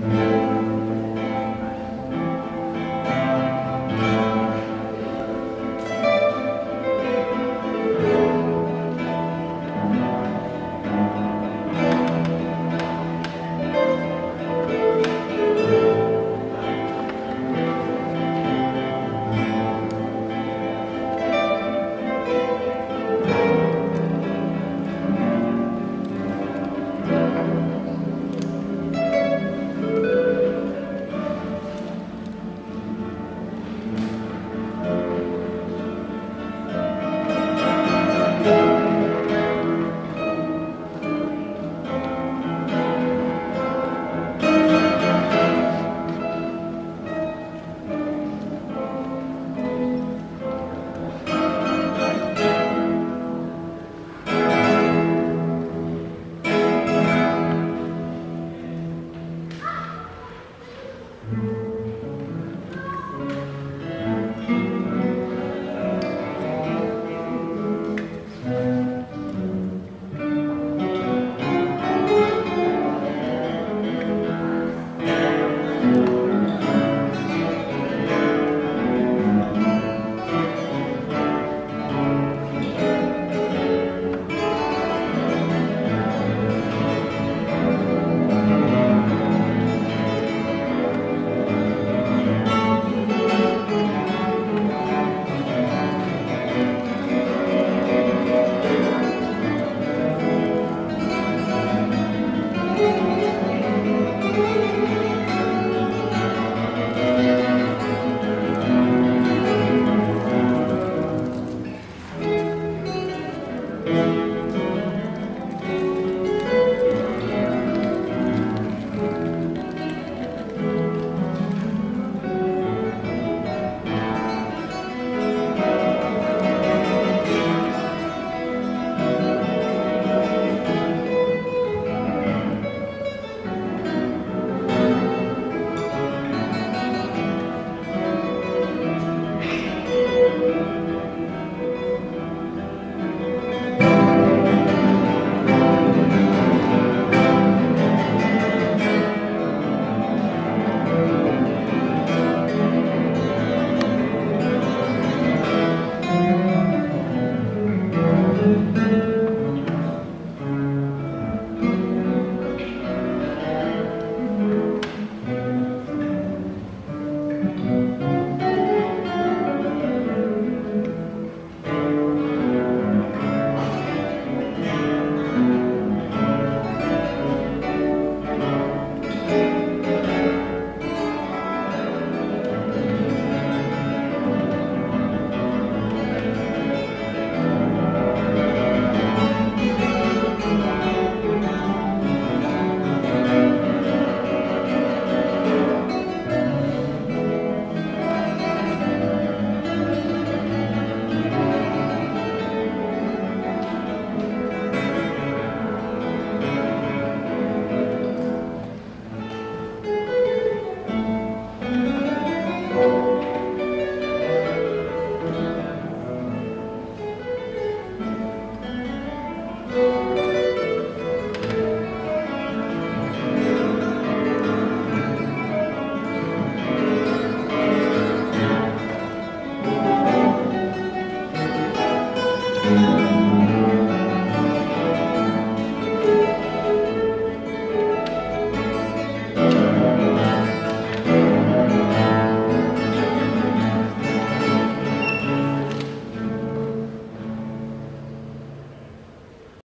Mm-hmm.